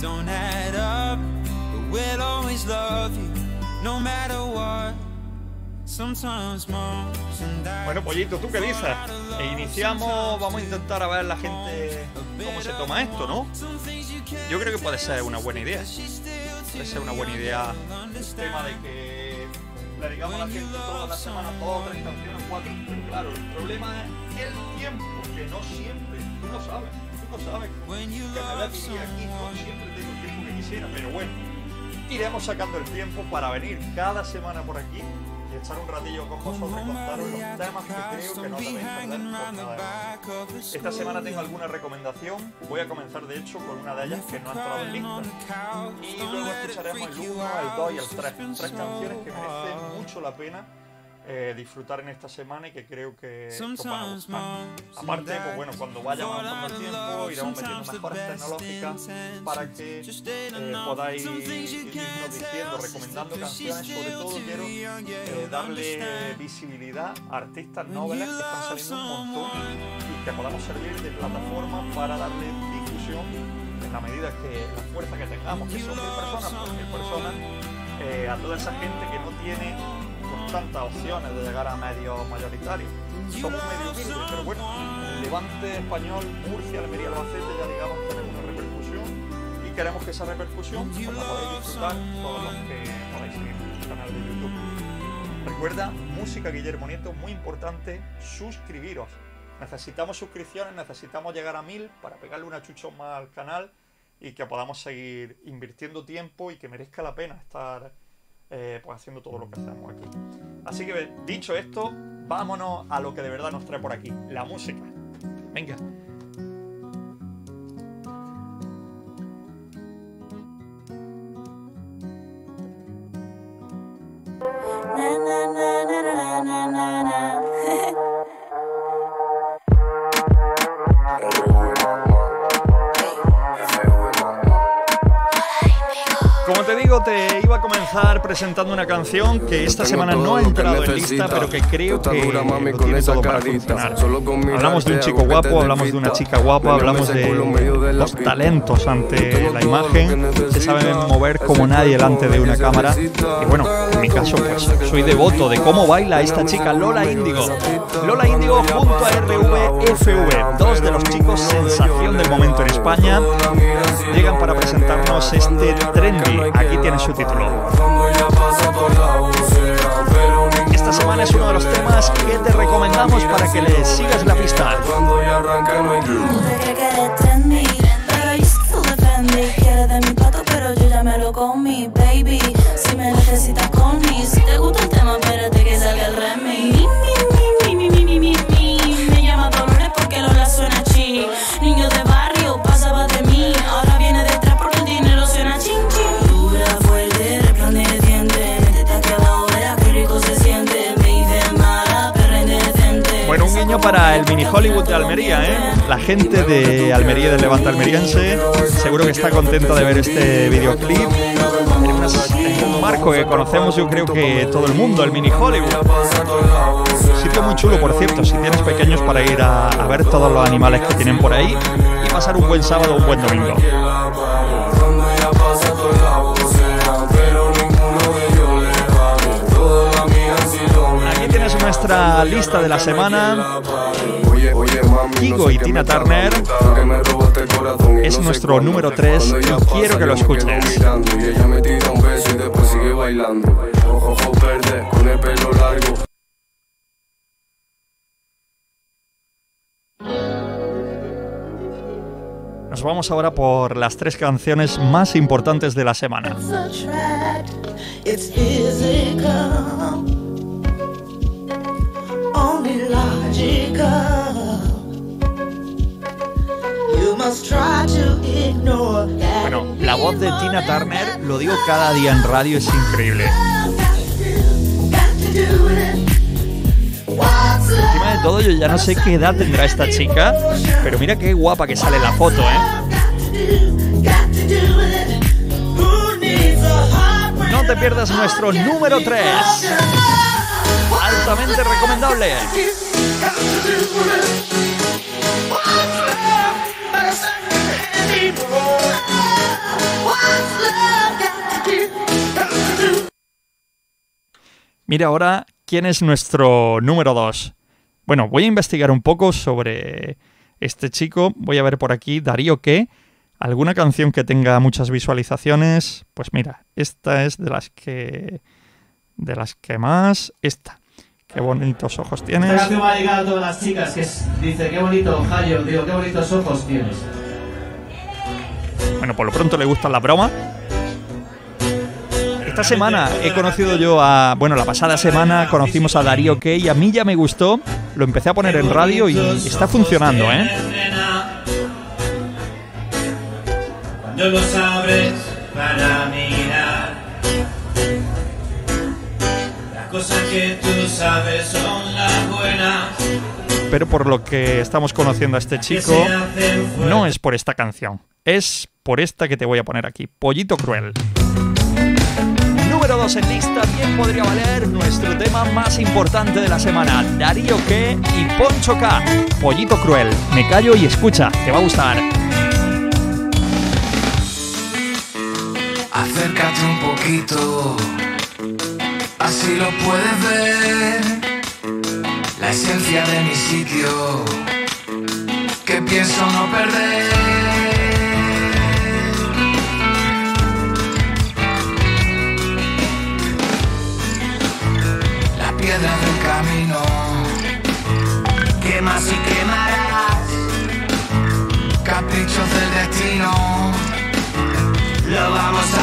don't add up, but we'll always love you, no matter what. Bueno, pollito, ¿tú qué dices? E iniciamos, vamos a intentar a ver la gente cómo se toma esto, ¿no? Yo creo que puede ser una buena idea. Puede ser una buena idea el tema de que le digamos a la gente toda la semana dos, tres canciones, cuatro. Pero claro, el problema es el tiempo, que no siempre, tú lo sabes, Que me ves vivir aquí, no siempre tengo el tiempo que quisiera, pero bueno, iremos sacando el tiempo para venir cada semana por aquí y echar un ratillo con vosotros y contaros los temas que creo que no debéis perder por nada más. Esta semana tengo alguna recomendación, voy a comenzar de hecho con una de ellas que no ha entrado en lista. Y luego escucharemos el 1, el 2 y el 3. Tres. Canciones que merecen mucho la pena eh, disfrutar en esta semana y que creo que que os van a gustar. Aparte, pues bueno, cuando vaya avanzando el tiempo, iremos metiendo mejoras tecnológicas para que eh, podáis irnos diciendo, recomendando canciones. Sobre todo quiero eh, darle visibilidad a artistas noveles que están saliendo un montón y que podamos servir de plataforma para darle difusión en la medida que la fuerza que tengamos, que son mil personas, pues mil personas, eh, a toda esa gente que no tiene tantas opciones de llegar a medios mayoritarios. Somos medio humildes, pero bueno, Levante español, Murcia, Almería, Albacete ya digamos tenemos una repercusión y queremos que esa repercusión pues, la podáis disfrutar todos los que podáis seguir nuestro canal de YouTube. Recuerda, música Guillermo Nieto, muy importante, suscribiros. Necesitamos suscripciones, necesitamos llegar a mil para pegarle una chuchón más al canal y que podamos seguir invirtiendo tiempo y que merezca la pena estar eh, pues haciendo todo lo que hacemos aquí. Así que dicho esto, vámonos a lo que de verdad nos trae por aquí, la música. Venga. Te digo, te iba a comenzar presentando una canción que esta semana no ha entrado en lista, pero que creo que lo tiene todo para funcionar. Hablamos de un chico guapo, hablamos de una chica guapa, hablamos de los talentos ante la imagen, se saben mover como nadie delante de una cámara. Y bueno, en mi caso, pues soy devoto de cómo baila esta chica Lola Índigo. Lola Índigo junto a RVFV, dos de los chicos sensación del momento en España, llegan para presentarnos este trendy. Aquí tiene su título. Bueno, un guiño para el mini Hollywood de Almería, ¿eh? La gente de Almería del Levante almeriense seguro que está contenta de ver este videoclip unas- en un marco que conocemos yo creo que todo el mundo, el mini Hollywood. Sitio muy chulo, por cierto, si tienes pequeños para ir a, a ver todos los animales que tienen por ahí y pasar un buen sábado o un buen domingo. Nuestra lista de la semana. Kigo y Tina Turner es nuestro número 3 y quiero que lo escuches. Nos vamos ahora por las tres canciones más importantes de la semana. Only logical. You must try to ignore that. Bueno, la voz de Tina Turner, lo digo cada día en radio, es increíble. Encima de todo, yo ya no sé qué edad tendrá esta chica, pero mira qué guapa que sale la foto, ¿eh? No te pierdas nuestro número 3 altamente recomendable. Mira ahora quién es nuestro número 2. Bueno, voy a investigar un poco sobre este chico. Voy a ver por aquí, Darío qué. ¿Alguna canción que tenga muchas visualizaciones? Pues mira, esta es de las que. de las que más. Esta. Qué bonitos ojos tienes. Esta canción va a llegar a todas las chicas que es- dice, qué bonito, Jayo, digo, qué bonitos ojos tienes. Bueno, por lo pronto le gustan las bromas. Esta semana he conocido yo a. Bueno, la pasada semana conocimos a Darío Key a mí ya me gustó. Lo empecé a poner en radio y está funcionando, ¿eh? Cuando los abres para mirar, cosas que tú sabes son las buenas. Pero por lo que estamos conociendo a este chico, no es por esta canción. Es por esta que te voy a poner aquí. Pollito Cruel. Número 2 en lista, bien podría valer nuestro tema más importante de la semana. Darío K y Poncho K. Pollito Cruel. Me callo y escucha, te va a gustar. Acércate un poquito, lo puedes ver. La esencia de mi sitio, que pienso no perder. La piedra del camino, quemas y quemarás. Caprichos del destino lo vamos a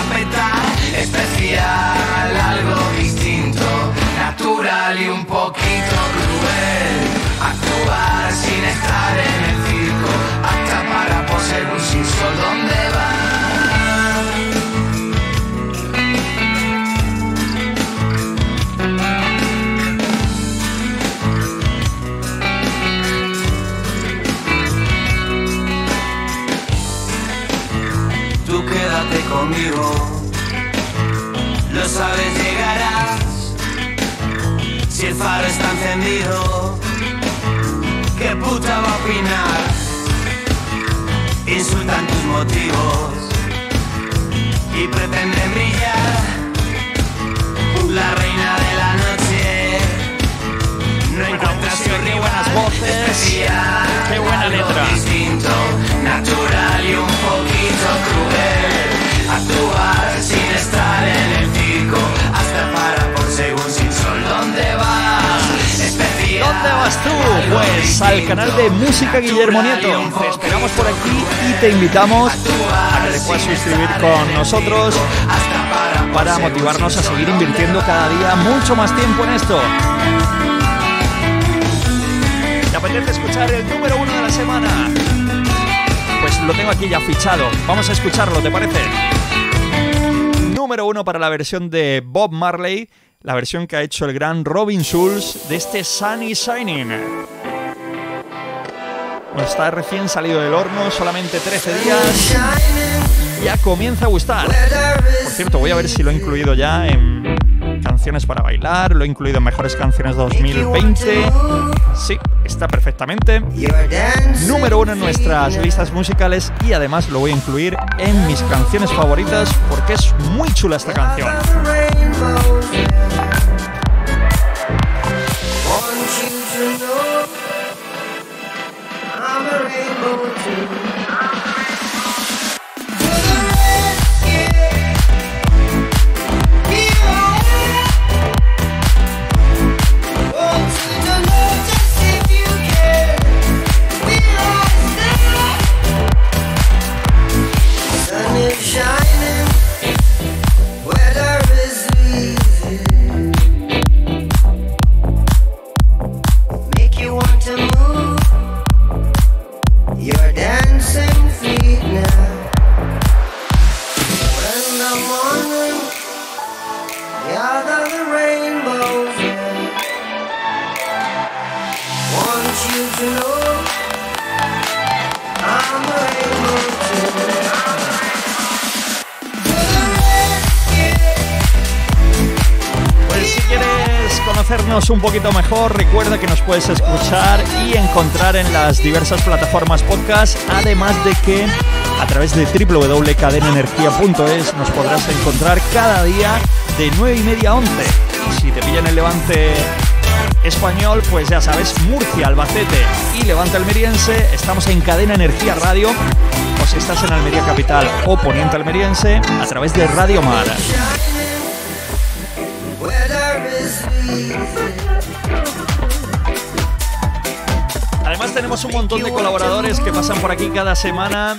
faro está encendido, ¿qué puta va a opinar? Insultan tus motivos y pretenden brillar. La reina de la noche no encuentra su qué buenas voces, especial, qué buena letra. distinto, natural y un poquito cruel. Actuar sin estar en el tú? Pues al canal de Música Guillermo Nieto. Te esperamos por aquí y te invitamos a que te puedas suscribir con nosotros para motivarnos a seguir ¿Dónde invirtiendo cada día mucho más tiempo en esto. ¿Te apetece escuchar el número uno de la semana? Pues lo tengo aquí ya fichado. Vamos a escucharlo, ¿te parece? Número uno para la versión de Bob Marley, la versión que ha hecho el gran Robin Schulz de este Sunny Shining. Está recién salido del horno, solamente 13 días. Ya comienza a gustar. Por cierto, voy a ver si lo he incluido ya en canciones para bailar, lo he incluido en mejores canciones 2020. Sí, está perfectamente. Número uno en nuestras listas musicales y además lo voy a incluir en mis canciones favoritas porque es muy chula esta canción. Pues si quieres conocernos un poquito mejor, recuerda que nos puedes escuchar y encontrar en las diversas plataformas podcast, además de que a través de www.cadenaenergia.es nos podrás encontrar cada día de 9 y media a 11. Si te pillan el Levante español, pues ya sabes, Murcia, Albacete y Levante Almeriense, estamos en Cadena Energía Radio. O si estás en Almería Capital o Poniente Almeriense, a través de Radio Mar. Además tenemos un montón de colaboradores que pasan por aquí cada semana.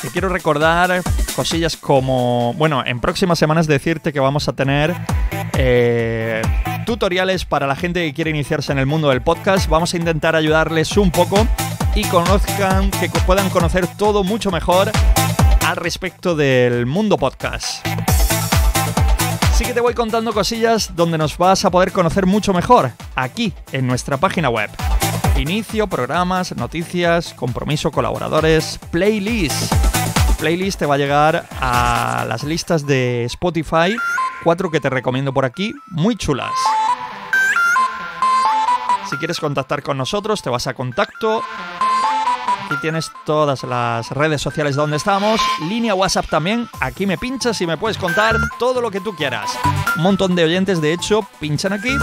Te quiero recordar cosillas como, bueno, en próximas semanas decirte que vamos a tener eh, tutoriales para la gente que quiere iniciarse en el mundo del podcast. Vamos a intentar ayudarles un poco y conozcan, que puedan conocer todo mucho mejor al respecto del mundo podcast. Así que te voy contando cosillas donde nos vas a poder conocer mucho mejor, aquí, en nuestra página web. Inicio, programas, noticias, compromiso, colaboradores, playlist. Playlist te va a llegar a las listas de Spotify, cuatro que te recomiendo por aquí, muy chulas. Si quieres contactar con nosotros, te vas a contacto, Aquí tienes todas las redes sociales donde estamos. Línea WhatsApp también. Aquí me pinchas y me puedes contar todo lo que tú quieras. Un montón de oyentes, de hecho, pinchan aquí,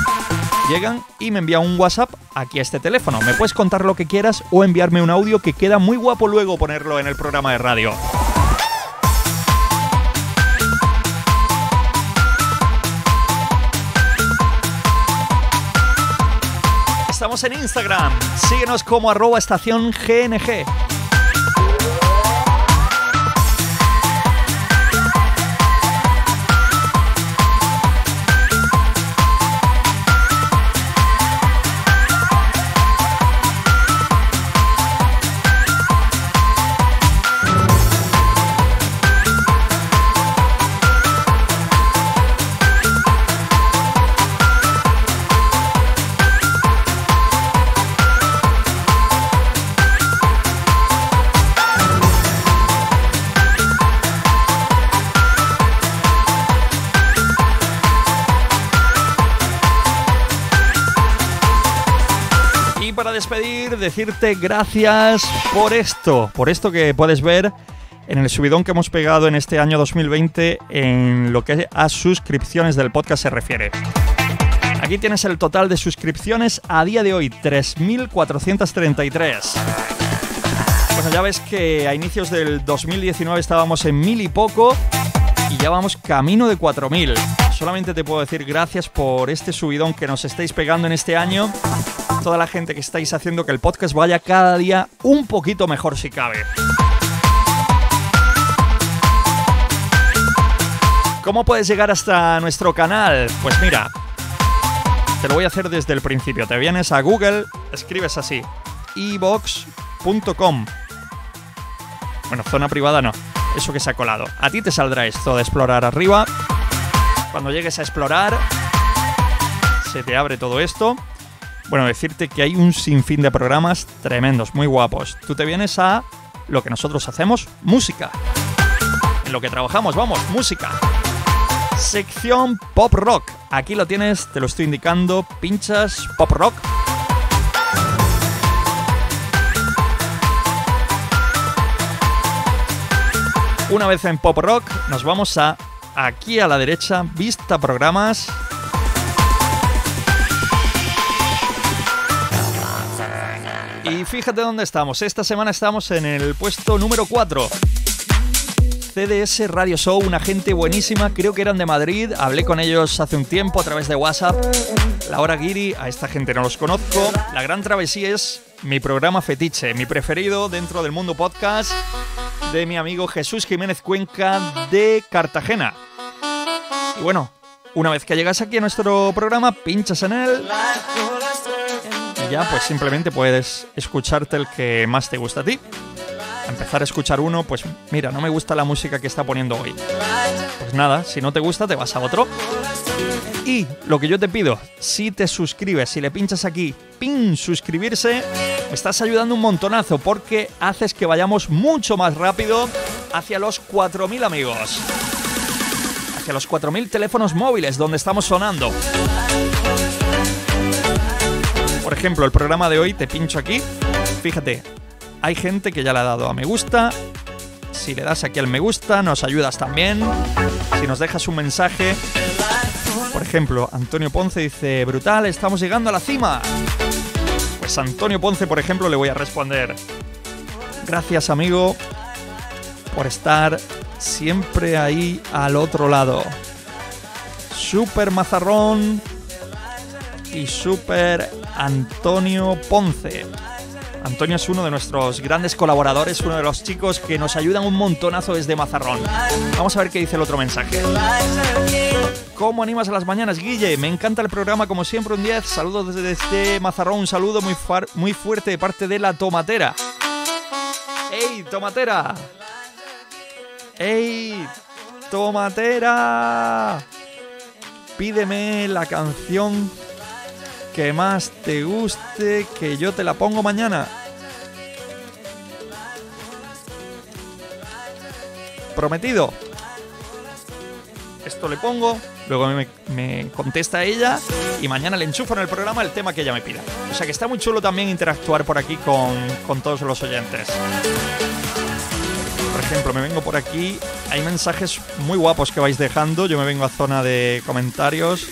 llegan y me envían un WhatsApp aquí a este teléfono. Me puedes contar lo que quieras o enviarme un audio que queda muy guapo luego ponerlo en el programa de radio. Estamos en Instagram. Síguenos como arroba estación GNG. Decirte gracias por esto, por esto que puedes ver en el subidón que hemos pegado en este año 2020 en lo que a suscripciones del podcast se refiere. Aquí tienes el total de suscripciones a día de hoy, 3.433. Bueno, ya ves que a inicios del 2019 estábamos en mil y poco y ya vamos camino de 4.000. Solamente te puedo decir gracias por este subidón que nos estáis pegando en este año toda la gente que estáis haciendo que el podcast vaya cada día un poquito mejor si cabe. ¿Cómo puedes llegar hasta nuestro canal? Pues mira, te lo voy a hacer desde el principio. Te vienes a Google, escribes así, ebox.com. Bueno, zona privada no, eso que se ha colado. A ti te saldrá esto de explorar arriba. Cuando llegues a explorar, se te abre todo esto bueno, decirte que hay un sinfín de programas tremendos, muy guapos. Tú te vienes a lo que nosotros hacemos, música. En lo que trabajamos, vamos, música. Sección pop rock. Aquí lo tienes, te lo estoy indicando, pinchas pop rock. Una vez en pop rock, nos vamos a aquí a la derecha, vista programas Y fíjate dónde estamos. Esta semana estamos en el puesto número 4. CDS Radio Show, una gente buenísima, creo que eran de Madrid, hablé con ellos hace un tiempo a través de WhatsApp. Laura Guiri, a esta gente no los conozco. La Gran Travesía es mi programa fetiche, mi preferido dentro del mundo podcast de mi amigo Jesús Jiménez Cuenca de Cartagena. Y bueno, una vez que llegas aquí a nuestro programa, pinchas en él ya pues simplemente puedes escucharte el que más te gusta a ti. empezar a escuchar uno, pues mira, no me gusta la música que está poniendo hoy. Pues nada, si no te gusta, te vas a otro. Y lo que yo te pido, si te suscribes, si le pinchas aquí, pin, suscribirse, me estás ayudando un montonazo porque haces que vayamos mucho más rápido hacia los 4.000 amigos. Hacia los 4.000 teléfonos móviles donde estamos sonando. Por ejemplo, el programa de hoy te pincho aquí. Fíjate, hay gente que ya le ha dado a me gusta. Si le das aquí al me gusta, nos ayudas también. Si nos dejas un mensaje, ejemplo, Antonio Ponce dice, brutal, estamos llegando a la cima. Pues Antonio Ponce, por ejemplo, le voy a responder, gracias amigo por estar siempre ahí al otro lado. Super Mazarrón y Super Antonio Ponce. Antonio es uno de nuestros grandes colaboradores, uno de los chicos que nos ayudan un montonazo desde Mazarrón. Vamos a ver qué dice el otro mensaje. ¿Cómo animas a las mañanas, Guille? Me encanta el programa, como siempre, un 10. Saludos desde, Mazarrón, un saludo muy, muy fuerte de parte de la tomatera. ¡Ey, tomatera! ¡Ey, tomatera! Pídeme la canción que más te guste, que yo te la pongo mañana. Prometido. Esto le pongo, luego me, contesta ella y mañana le enchufo en el programa el tema que ella me pida. O sea que está muy chulo también interactuar por aquí con, con todos los oyentes. Por ejemplo, me vengo por aquí, hay mensajes muy guapos que vais dejando, yo me vengo a zona de comentarios.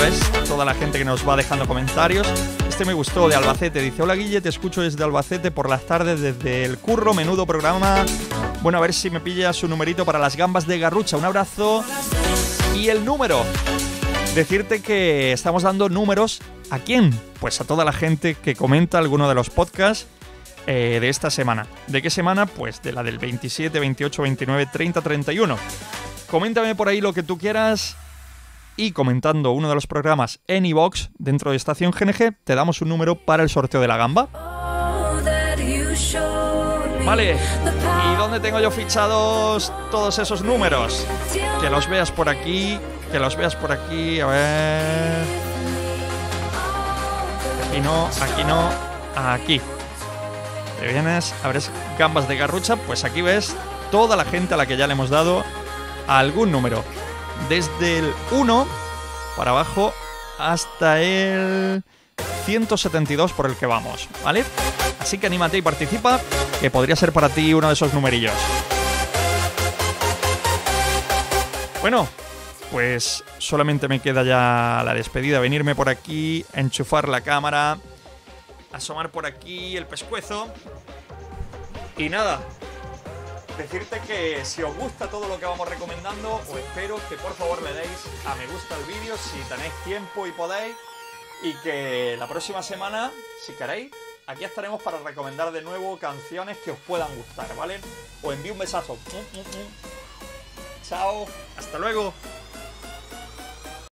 Ves, toda la gente que nos va dejando comentarios. Este me gustó de Albacete. Dice, hola Guille, te escucho desde Albacete por las tardes desde el curro, menudo programa. Bueno, a ver si me pilla su numerito para las gambas de garrucha. Un abrazo. Y el número. Decirte que estamos dando números a quién? Pues a toda la gente que comenta alguno de los podcasts eh, de esta semana. ¿De qué semana? Pues de la del 27, 28, 29, 30, 31. Coméntame por ahí lo que tú quieras y comentando uno de los programas en dentro de Estación GNG, te damos un número para el sorteo de la gamba. Vale, ¿y dónde tengo yo fichados todos esos números? Que los veas por aquí, que los veas por aquí, a ver... Aquí no, aquí no, aquí. Te vienes, abres gambas de garrucha, pues aquí ves toda la gente a la que ya le hemos dado algún número desde el 1 para abajo hasta el 172 por el que vamos, ¿vale? Así que anímate y participa, que podría ser para ti uno de esos numerillos. Bueno, pues solamente me queda ya la despedida, venirme por aquí, enchufar la cámara, asomar por aquí el pescuezo. Y nada, decirte que si os gusta todo lo que vamos recomendando, os espero que por favor le deis a me gusta al vídeo si tenéis tiempo y podéis. Y que la próxima semana, si queréis, aquí estaremos para recomendar de nuevo canciones que os puedan gustar, ¿vale? Os envío un besazo. Chao, hasta luego.